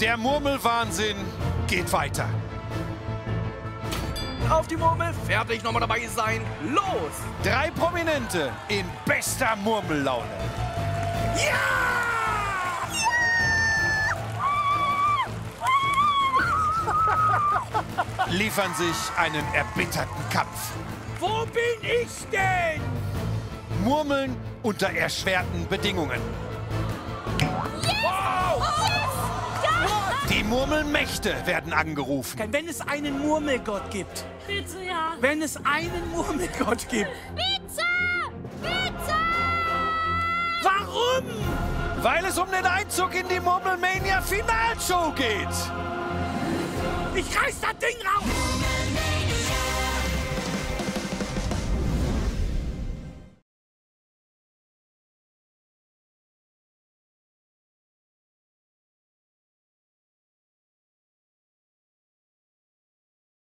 Der Murmelwahnsinn geht weiter. Auf die Murmel, fertig, nochmal dabei sein. Los! Drei Prominente in bester Murmellaune. Ja! Liefern sich einen erbitterten Kampf. Wo bin ich denn? Murmeln unter erschwerten Bedingungen. Murmelmächte werden angerufen. Wenn es einen Murmelgott gibt. Bitte, ja. Wenn es einen Murmelgott gibt. Pizza! Pizza! Warum? Weil es um den Einzug in die Murmelmania Finalshow geht. Ich reiß das Ding raus!